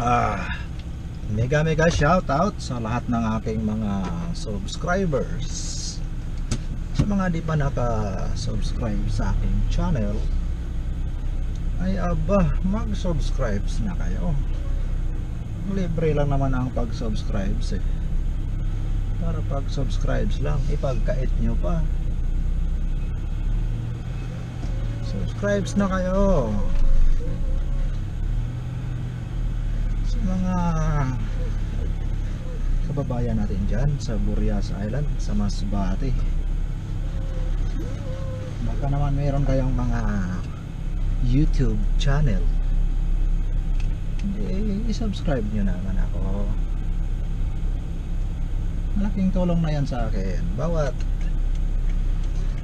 Ah, mega mega shout out sa lahat ng aking mga subscribers. Sa mga di pa naka-subscribe sa aking channel, ay aba, mag-subscribe na kayo. Libre lang naman ang pag-subscribe eh. Para pag-subscribe lang, ipagkait nyo pa. Subscribes na kayo. Mga kababayan natin dyan sa Burias Island, sa Masbate. Baka naman mayroon kayong mga YouTube channel. Hindi, i-subscribe nyo naman ako. Malaking tulong na yan sa akin. Bawat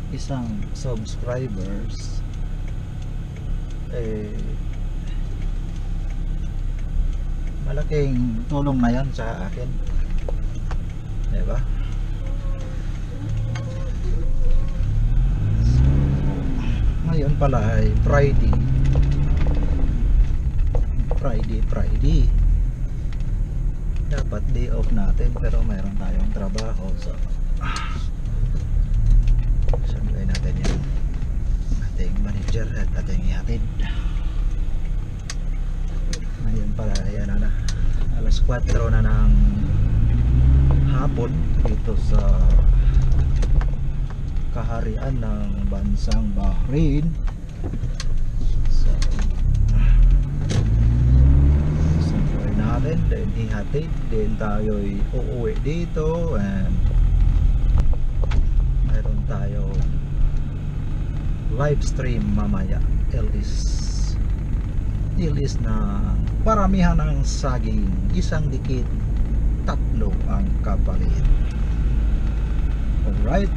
isang subscribers eh malaking tulong na yan sa akin. Diba? So, ngayon pala ay Friday. Friday Friday. Dapat day off natin pero mayroon tayong trabaho so. Sabihin natin yan. Ating manager at ating ihatid pala. Ayan na alas 4 na ng hapon dito sa kaharian ng bansang Bahrain. So siyempre natin then ihatid then tayo'y uuwi dito and mayroon tayo live stream mamaya. Elis Elis na paramihan ng saging isang dikit tatlo ang kapalit. Alright.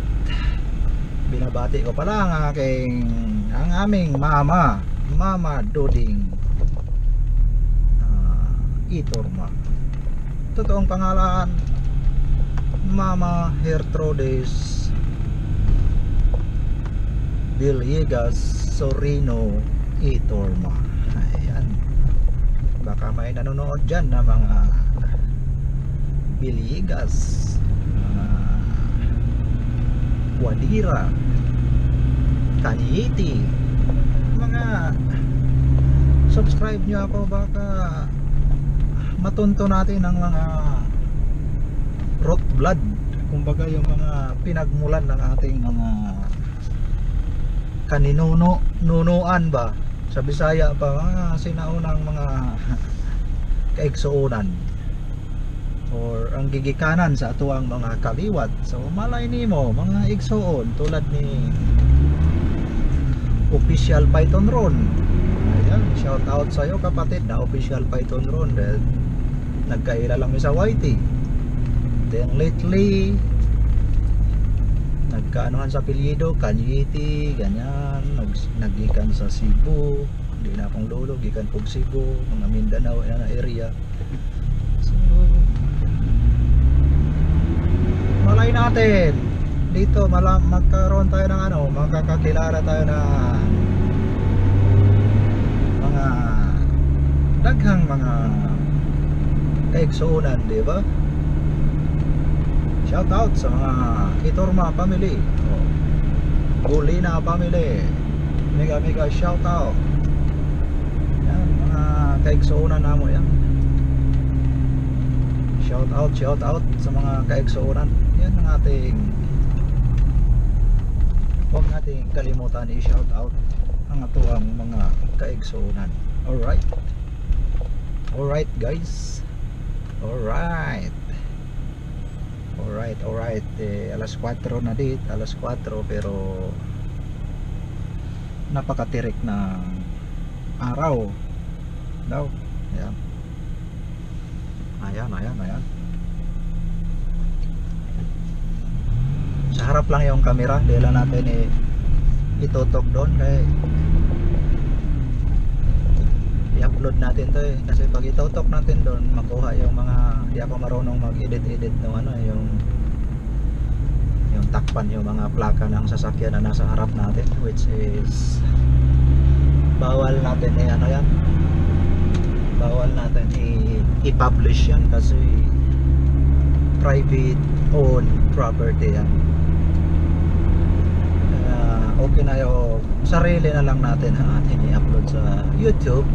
Binabati ko pala ang aking ang aming mama mama Doding. Uh, Itorma totoong pangalan Mama Hertrudes Villegas Sorino Itorma baka may nanonood dyan na mga Villegas mga Wadira Kanyiti mga subscribe nyo ako baka matunto natin ang mga root blood. Kumbaga yung mga pinagmulan ng ating mga kaninuno nunuan ba sa Bisaya pa mga sinaunang mga kaigsuunan. Or ang gigikanan sa atuang mga kaliwat. So malay nimo mga igsuon tulad ni official Python Ron. Ayan shout out sa iyo kapatid na official Python Ron. Dahil nagkaila lang sa YT then lately nagkaanuhan sa apelyido Kanyiti, ganyan. Nag, nagikan sa Cebu. Hindi na akong lolo, gikan pog Cebu. Mga Mindanao yan na area. So malay natin. Dito mala, magkaroon tayo ng ano magkakakilala tayo na mga daghang mga kaigsuunan di ba Shout out sa mga Itorma family. Oh. Gulina family. Mega mega shout out. Yan, mga kaigsuunan namo yan. Shout out, shout out sa mga kaigsuunan. Yan ang ating Huwag nating kalimutan i-shout out ang atuang mga kaigsuunan. Alright. Alright guys. Alright. Alright. Eh, alas 4 na dito, alas 4 pero napakatirik na araw daw. Ayan. Ayan, ayan, ayan. Sa harap lang yung camera, lang natin eh, itutok doon kaya i-upload natin to eh kasi pag itutok natin doon makuha yung mga di ako marunong mag-edit edit ng ano yung yung takpan yung mga plaka ng sasakyan na nasa harap natin which is bawal natin eh ano yan? Bawal natin i-publish yan kasi private owned property yan. Kaya okay na yung sarili na lang natin ang ating i-upload sa YouTube.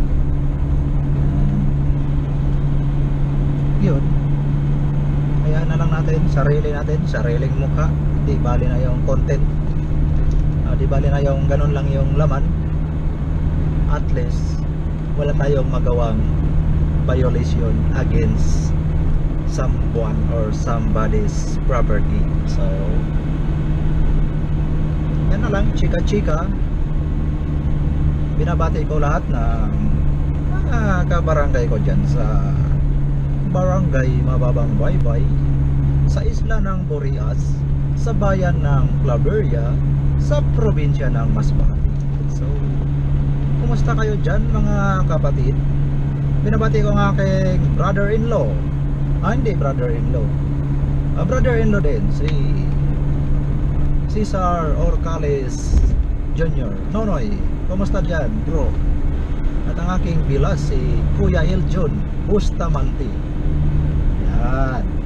Yun na lang natin sarili natin sariling mukha. Di bali na yung content. Ah, di bali na yung ganun lang yung laman. At least wala tayong magawang violation against someone or somebody's property. So yan na lang chika chika binabati ko lahat ng mga kabarangay ko dyan sa barangay Mababang Baybay sa isla ng Borias sa bayan ng Claveria sa probinsya ng Masbate. So kumusta kayo dyan mga kapatid? Binabati ko ang aking brother-in-law. Ah hindi brother-in-law. Ah, brother-in-law din si Cesar Orcales Jr. Nonoy kumusta dyan bro? At ang aking bilas si Kuya Eljon Bustamante. Yan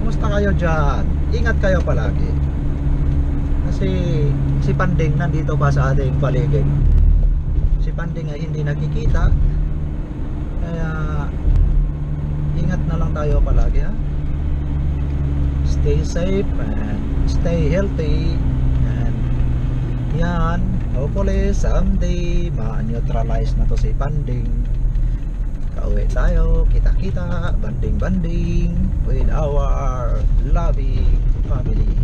kumusta kayo dyan? Ingat kayo palagi. Kasi si Panding nandito pa sa ating paligid. Si Panding ay hindi nakikita kaya ingat na lang tayo palagi ha? Stay safe and stay healthy. And yan hopefully someday ma-neutralize na to si Panding kauwi tayo kita kita banding banding with our loving family.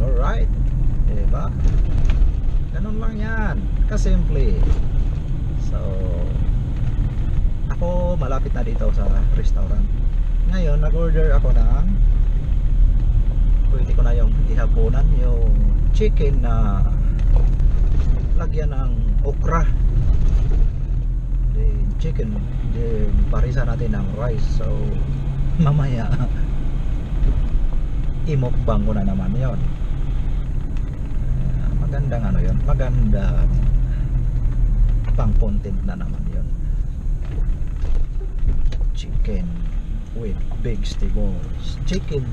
Alright diba? Ganun lang yan kasimple. So ako malapit na dito sa restaurant. Ngayon nag order ako ng pwede ko na yung ihapunan yung chicken na lagyan ng okra then chicken then parisa natin ng rice. So mamaya imukbang ko na naman yon magandang ano yon magandang pang content na naman yon chicken with big balls chicken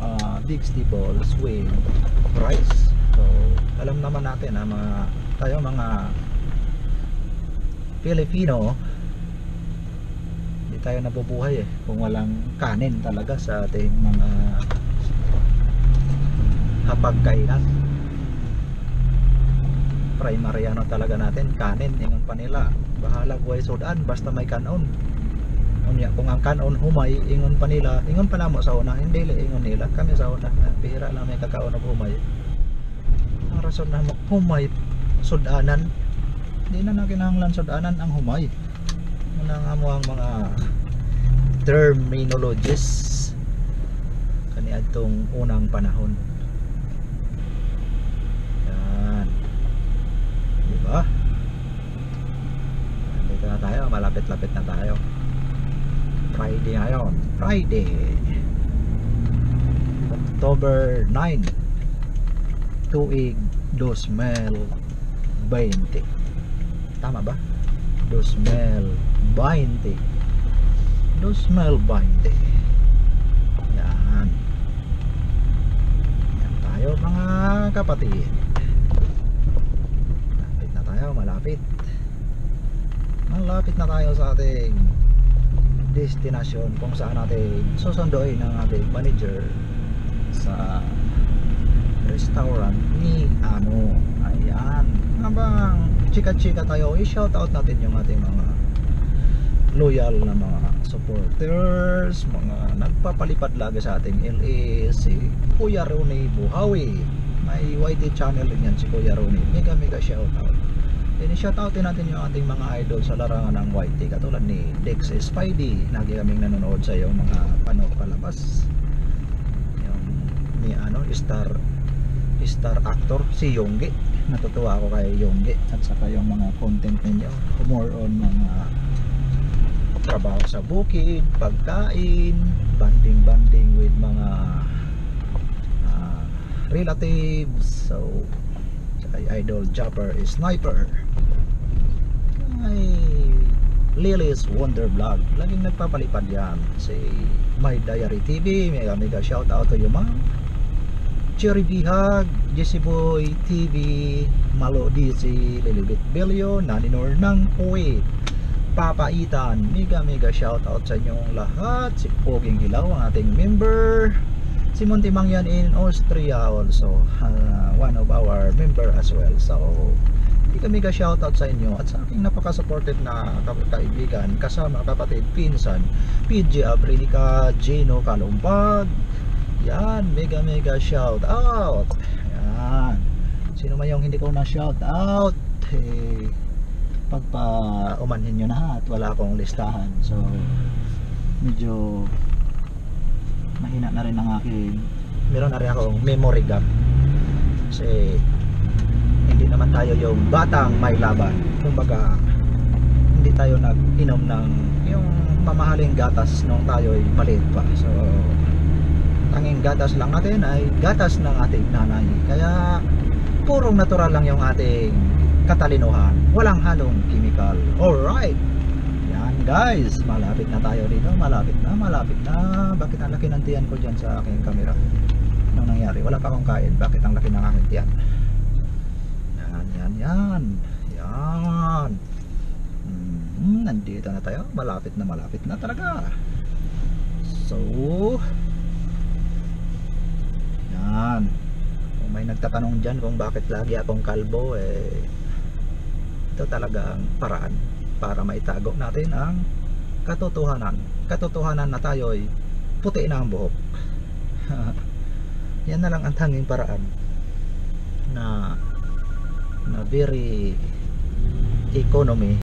uh, big balls with rice. So alam naman natin na mga tayo mga Filipino hindi tayo nabubuhay eh kung walang kanin talaga sa ating mga hapagkainan primary ano talaga natin kanin ingon pa nila bahala buhay sudan basta may kanon. Unya kung ang kanon humay ingon pa nila ingon pa namo sa una hindi ingon nila kami sa una bihira lang may kakaon humay. Ang rason na humay sudanan hindi na nakinahanglan sudanan ang humay. Muna nga mo ang mga terminologies kani adtong unang panahon. Yan. Di ba? Dito na tayo malapit-lapit na tayo. Friday ngayon. Friday. October 9 tuig 2020 tama ba? 2020 2020 yan. Yan tayo mga kapatid. Malapit na tayo malapit. Malapit na tayo sa ating destination kung saan natin susunduin ang ating manager sa restaurant ni Ano. Ayan habang chika-chika tayo i-shout out natin yung ating mga loyal na mga supporters mga nagpapalipad lagi sa ating LA si Kuya Ronnie Buhawi. May YT channel din yan si Kuya Ronnie mega mega shout out. Then shout out din natin yung ating mga idol sa larangan ng YT katulad ni Dex Spidey. Lagi kaming nanonood sa iyo mga panok palabas. Yung ni ano star star actor si Yonggi natutuwa ako kay Yonggi at saka yung mga content ninyo more on mga trabaho sa bukid pagkain banding banding with mga ah, relatives so yung idol jumper sniper ay Lily's Wonder Vlog. Laging nagpapalipad yan. Si My Diary TV, mega mega shout out to you ma'am. Cherry Bihag, Jesse Boy TV, Malo DC, Lilibit Belio, Naninor ng Kuwait, Papa Itan, mega mega shout out sa inyong lahat. Si Poging Hilaw, ang ating member. Si Monty Mangyan in Austria also, uh, one of our member as well. So, mega mega shout out sa inyo at sa aking napaka-supportive na ka- kaibigan, kasama kapatid, pinsan, PJ Aprinica, Gino Kalumpag, yan, mega mega shout out. Yan. Sino man yung hindi ko na shout out, eh, pagpa umanhin nyo na at wala akong listahan. So, medyo mahina na rin ang aking meron na rin akong memory gap. Kasi hindi naman tayo yung batang may laban. Kumbaga, hindi tayo nag-inom ng yung mamahaling gatas nung tayo'y maliit pa. So, tanging gatas lang natin ay gatas ng ating nanay. Kaya purong natural lang yung ating katalinuhan. Walang halong chemical. Alright. Yan guys, malapit na tayo dito. Malapit na, malapit na. Bakit ang laki ng tiyan ko dyan sa aking camera? Anong nangyari? Wala pa akong kain. Bakit ang laki ng aking tiyan? Yan, yan, yan. Yan. Hmm, nandito na tayo. Malapit na, malapit na talaga. So, yan. Kung may nagtatanong dyan kung bakit lagi akong kalbo, eh, ito talaga ang paraan para maitago natin ang katotohanan. Katotohanan na tayo'y puti na ang buhok. Yan na lang ang tanging paraan na na very economy